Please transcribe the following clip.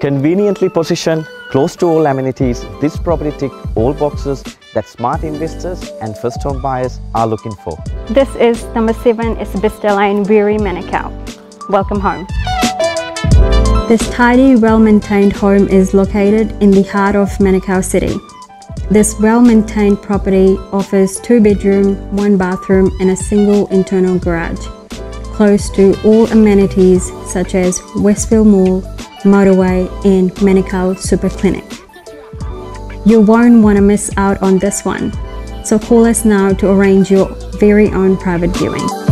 Conveniently positioned, close to all amenities, this property ticked all boxes that smart investors and first home buyers are looking for. This is number 7 Isbister Lane, Wiri, Manukau. Welcome home. This tidy, well-maintained home is located in the heart of Manukau City. This well-maintained property offers two bedroom, one bathroom and a single internal garage, close to all amenities such as Westfield Mall, motorway and Manukau Super Clinic. You won't want to miss out on this one, so call us now to arrange your very own private viewing.